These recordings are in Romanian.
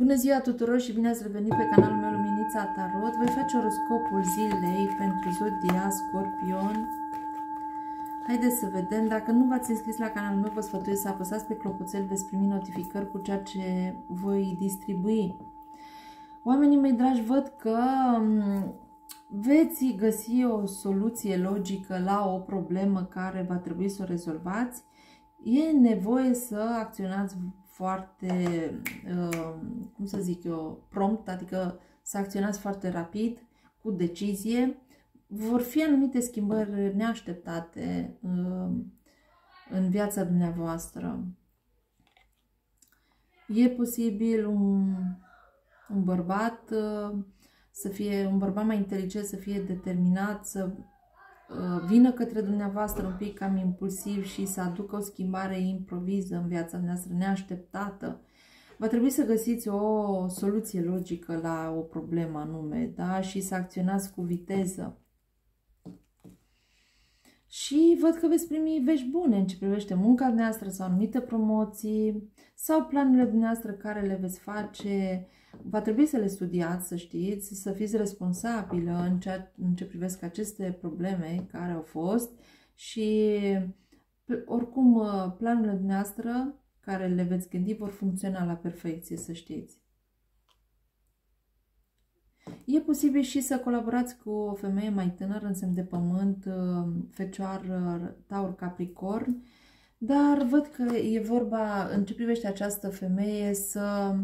Bună ziua tuturor și bine ați revenit pe canalul meu Luminița Tarot. Voi face oroscopul zilei pentru Zodia Scorpion. Haideți să vedem. Dacă nu v-ați înscris la canalul meu, vă sfătuiesc să apăsați pe clopoțel, veți primi notificări cu ceea ce voi distribui. Oamenii mei dragi, văd că mm, veți găsi o soluție logică la o problemă care va trebui să o rezolvați. E nevoie să acționați foarte, uh, cum să zic eu, prompt, adică să acționați foarte rapid, cu decizie. Vor fi anumite schimbări neașteptate uh, în viața dumneavoastră. E posibil un, un bărbat uh, să fie, un bărbat mai inteligent, să fie determinat, să Uh, vină către dumneavoastră un pic cam impulsiv și să aducă o schimbare improviză în viața noastră, neașteptată. Va trebui să găsiți o soluție logică la o problemă anume, da? Și să acționați cu viteză. Și văd că veți primi vești bune în ce privește munca noastră sau anumite promoții sau planurile dumneavoastră care le veți face Va trebui să le studiați, să știți, să fiți responsabilă în, ceea, în ce privesc aceste probleme care au fost și oricum planurile dumneavoastră care le veți gândi vor funcționa la perfecție, să știți. E posibil și să colaborați cu o femeie mai tânără în semn de pământ, fecioară, taur, capricorn, dar văd că e vorba, în ce privește această femeie, să Uh,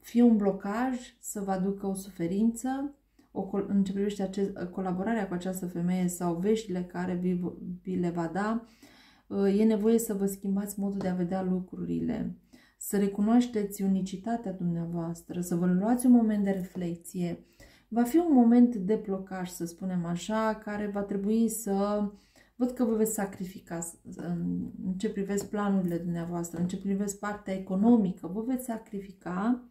fie un blocaj, să vă aducă o suferință, o, în ce privește acest, colaborarea cu această femeie sau veștile care vi, vi le va da, uh, e nevoie să vă schimbați modul de a vedea lucrurile, să recunoașteți unicitatea dumneavoastră, să vă luați un moment de reflexie. Va fi un moment de blocaj, să spunem așa, care va trebui să uh, Văd că vă veți sacrifica în ce privesc planurile dumneavoastră, în ce privesc partea economică, vă veți sacrifica,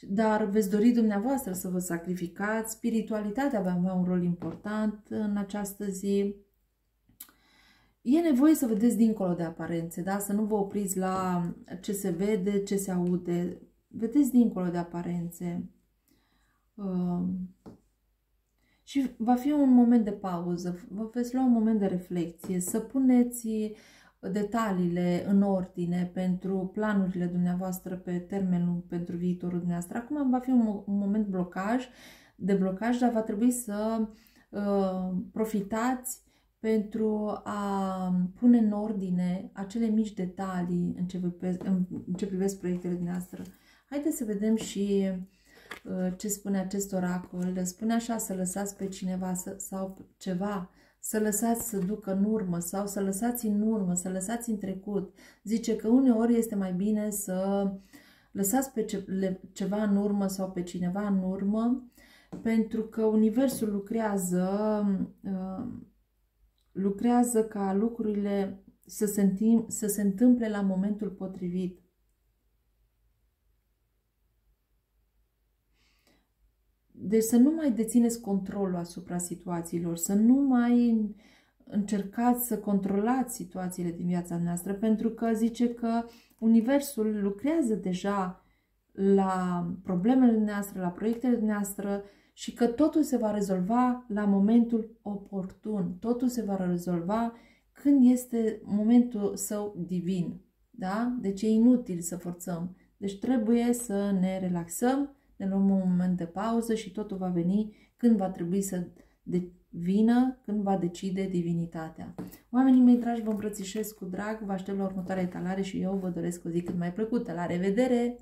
dar veți dori dumneavoastră să vă sacrificați, spiritualitatea va avea un rol important în această zi. E nevoie să vedeți dincolo de aparențe, da? să nu vă opriți la ce se vede, ce se aude. Vedeți dincolo de aparențe. Uh, și va fi un moment de pauză, vă veți lua un moment de reflexie, să puneți detaliile în ordine pentru planurile dumneavoastră pe termenul pentru viitorul dumneavoastră. Acum va fi un, un moment blocaj, de blocaj, dar va trebui să uh, profitați pentru a pune în ordine acele mici detalii în ce, în ce privesc proiectele dumneavoastră. Haideți să vedem și Uh, ce spune acest oracol. Spune așa să lăsați pe cineva sau ceva, să lăsați să ducă în urmă sau să lăsați în urmă, să lăsați în trecut. Zice că uneori este mai bine să lăsați pe ceva în urmă sau pe cineva în urmă, pentru că Universul lucrează, uh, lucrează ca lucrurile să se, să se întâmple la momentul potrivit. Deci să nu mai dețineți controlul asupra situațiilor, să nu mai încercați să controlați situațiile din viața noastră, pentru că zice că Universul lucrează deja la problemele noastre, la proiectele noastre și că totul se va rezolva la momentul oportun. Totul se va rezolva când este momentul său divin. Da? Deci e inutil să forțăm. Deci trebuie să ne relaxăm, ne luăm un moment de pauză și totul va veni când va trebui să vină, când va decide divinitatea. Oamenii mei dragi, vă îmbrățișez cu drag, vă aștept la următoarea etalare și eu vă doresc o zi cât mai plăcută. La revedere!